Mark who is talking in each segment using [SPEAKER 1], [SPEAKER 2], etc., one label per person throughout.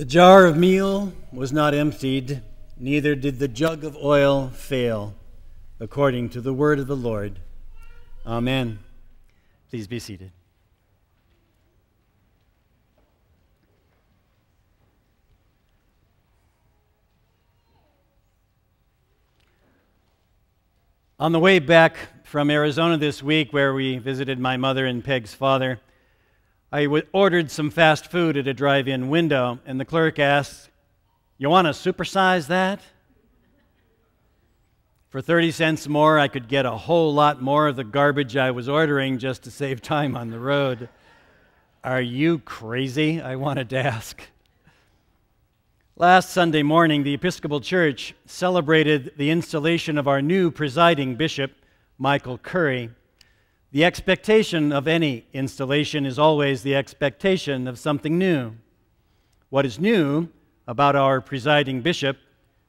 [SPEAKER 1] The jar of meal was not emptied, neither did the jug of oil fail, according to the word of the Lord. Amen. Please be seated. On the way back from Arizona this week, where we visited my mother and Peg's father, I w- ordered some fast food at a drive in window, and the clerk asked, You want to supersize that? For 30 cents more, I could get a whole lot more of the garbage I was ordering just to save time on the road. Are you crazy? I wanted to ask. Last Sunday morning, the Episcopal Church celebrated the installation of our new presiding bishop, Michael Curry. The expectation of any installation is always the expectation of something new. What is new about our presiding bishop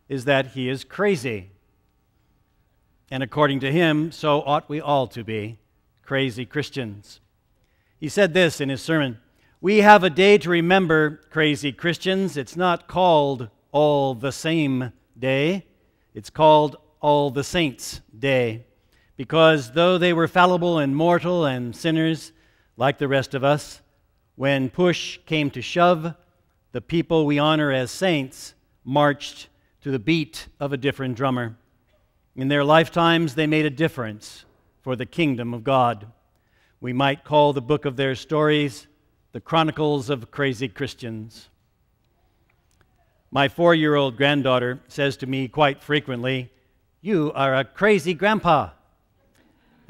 [SPEAKER 1] is that he is crazy. And according to him, so ought we all to be crazy Christians. He said this in his sermon we have a day to remember, crazy Christians. It's not called All the Same Day, it's called All the Saints Day. Because though they were fallible and mortal and sinners like the rest of us, when push came to shove, the people we honor as saints marched to the beat of a different drummer. In their lifetimes, they made a difference for the kingdom of God. We might call the book of their stories the Chronicles of Crazy Christians. My four year old granddaughter says to me quite frequently, You are a crazy grandpa.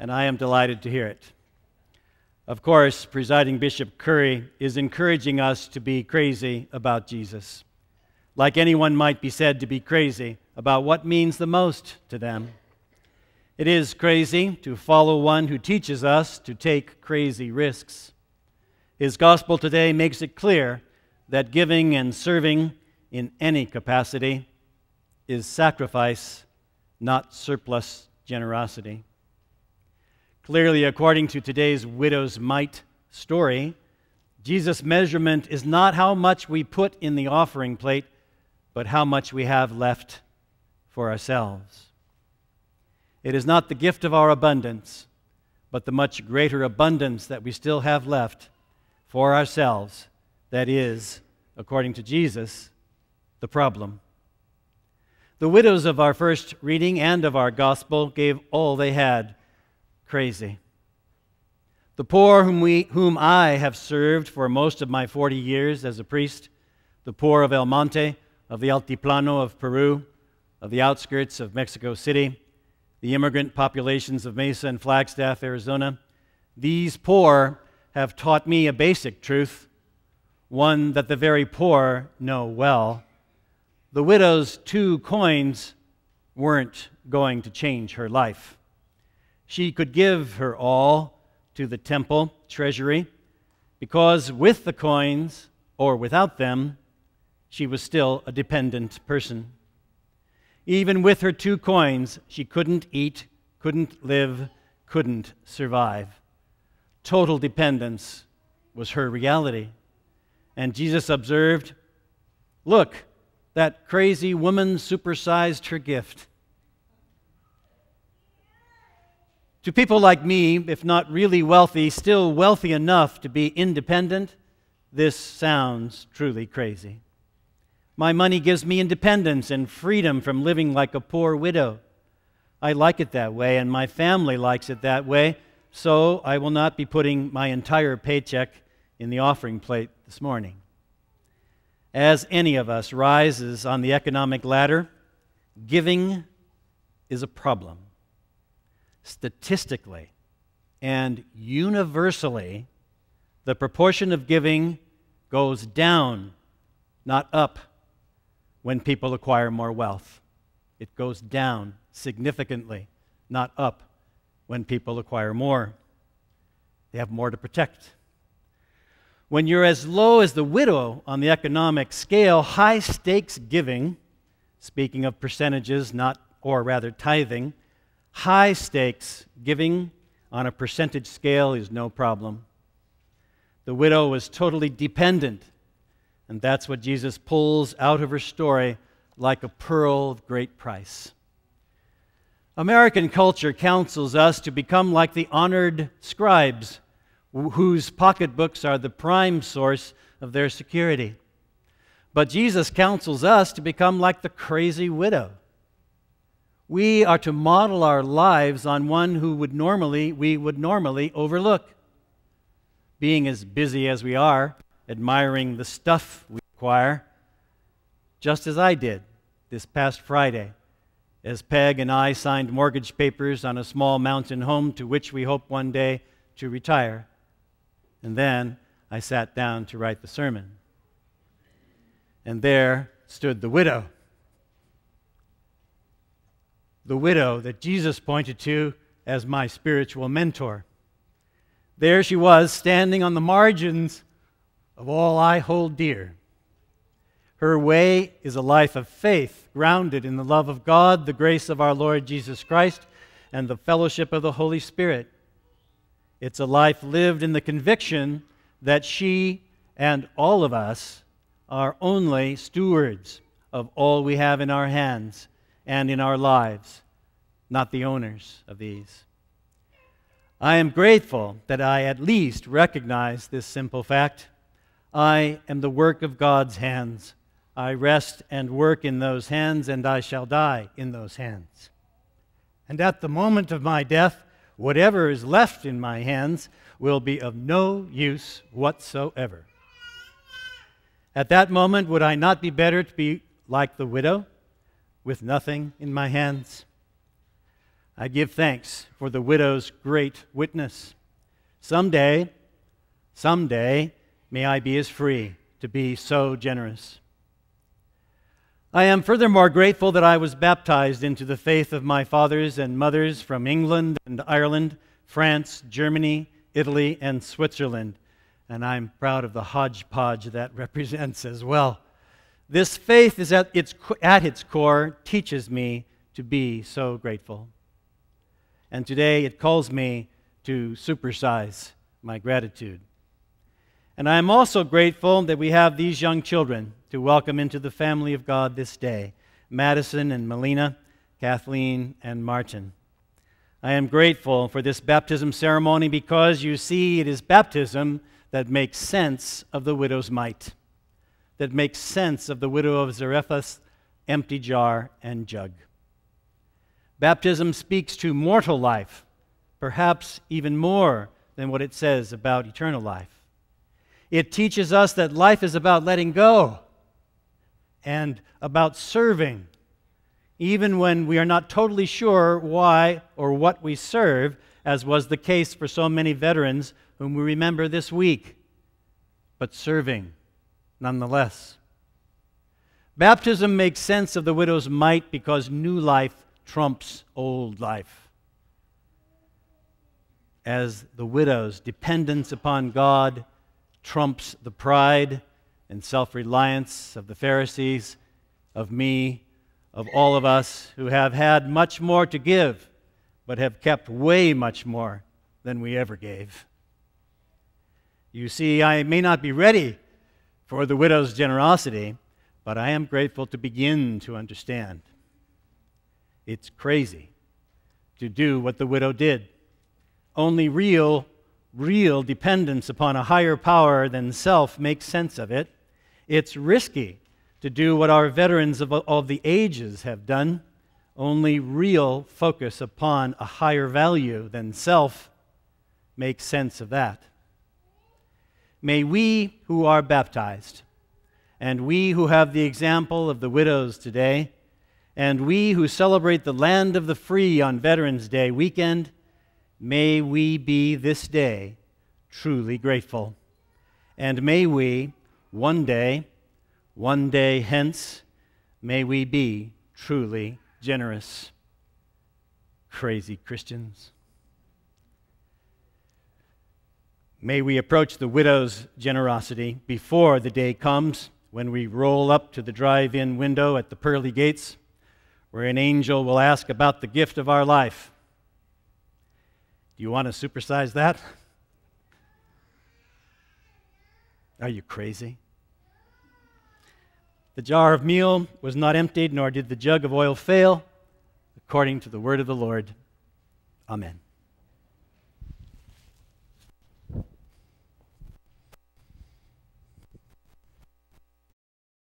[SPEAKER 1] And I am delighted to hear it. Of course, presiding Bishop Curry is encouraging us to be crazy about Jesus, like anyone might be said to be crazy about what means the most to them. It is crazy to follow one who teaches us to take crazy risks. His gospel today makes it clear that giving and serving in any capacity is sacrifice, not surplus generosity. Clearly, according to today's widow's mite story, Jesus' measurement is not how much we put in the offering plate, but how much we have left for ourselves. It is not the gift of our abundance, but the much greater abundance that we still have left for ourselves that is, according to Jesus, the problem. The widows of our first reading and of our gospel gave all they had crazy. The poor whom, we, whom I have served for most of my 40 years as a priest, the poor of El Monte, of the Altiplano of Peru, of the outskirts of Mexico City, the immigrant populations of Mesa and Flagstaff, Arizona, these poor have taught me a basic truth, one that the very poor know well. The widow's two coins weren't going to change her life. She could give her all to the temple treasury because with the coins or without them, she was still a dependent person. Even with her two coins, she couldn't eat, couldn't live, couldn't survive. Total dependence was her reality. And Jesus observed look, that crazy woman supersized her gift. To people like me, if not really wealthy, still wealthy enough to be independent, this sounds truly crazy. My money gives me independence and freedom from living like a poor widow. I like it that way, and my family likes it that way so I will not be putting my entire paycheck in the offering plate this morning. As any of us rises on the economic ladder, giving is a problem. Statistically and universally, the proportion of giving goes down, not up, when people acquire more wealth. It goes down significantly, not up when people acquire more. They have more to protect. When you're as low as the widow on the economic scale, high stakes giving, speaking of percentages, not or rather tithing, high stakes giving on a percentage scale is no problem. The widow was totally dependent. And that's what Jesus pulls out of her story like a pearl of great price. American culture counsels us to become like the honored scribes, whose pocketbooks are the prime source of their security. But Jesus counsels us to become like the crazy widow. We are to model our lives on one who would normally we would normally overlook. Being as busy as we are, admiring the stuff we acquire, just as I did this past Friday, as Peg and I signed mortgage papers on a small mountain home to which we hope one day to retire. And then I sat down to write the sermon. And there stood the widow. The widow that Jesus pointed to as my spiritual mentor. There she was, standing on the margins of all I hold dear. Her way is a life of faith, grounded in the love of God, the grace of our Lord Jesus Christ, and the fellowship of the Holy Spirit. It's a life lived in the conviction that she and all of us are only stewards of all we have in our hands and in our lives, not the owners of these. I am grateful that I at least recognize this simple fact. I am the work of God's hands. I rest and work in those hands, and I shall die in those hands. And at the moment of my death, whatever is left in my hands will be of no use whatsoever. At that moment, would I not be better to be like the widow, with nothing in my hands? I give thanks for the widow's great witness. Someday, someday, may I be as free to be so generous. I am furthermore grateful that I was baptized into the faith of my fathers and mothers from England and Ireland, France, Germany, Italy, and Switzerland. And I'm proud of the hodgepodge that represents as well. This faith is at its, at its core teaches me to be so grateful. And today it calls me to supersize my gratitude. And I am also grateful that we have these young children to welcome into the family of God this day Madison and Melina, Kathleen and Martin. I am grateful for this baptism ceremony because you see, it is baptism that makes sense of the widow's mite, that makes sense of the widow of Zarephath's empty jar and jug. Baptism speaks to mortal life, perhaps even more than what it says about eternal life. It teaches us that life is about letting go and about serving, even when we are not totally sure why or what we serve, as was the case for so many veterans whom we remember this week, but serving nonetheless. Baptism makes sense of the widow's mite because new life trumps old life. As the widow's dependence upon God trumps the pride and self reliance of the Pharisees, of me, of all of us who have had much more to give, but have kept way much more than we ever gave. You see, I may not be ready for the widow's generosity, but I am grateful to begin to understand. It's crazy to do what the widow did. Only real, real dependence upon a higher power than self makes sense of it. It's risky to do what our veterans of all the ages have done. Only real focus upon a higher value than self makes sense of that. May we who are baptized, and we who have the example of the widows today, and we who celebrate the land of the free on Veterans Day weekend, may we be this day truly grateful. And may we, one day, one day hence, may we be truly generous. Crazy Christians. May we approach the widow's generosity before the day comes when we roll up to the drive in window at the pearly gates, where an angel will ask about the gift of our life. Do you want to supersize that? Are you crazy? The jar of meal was not emptied, nor did the jug of oil fail, according to the word of the Lord. Amen.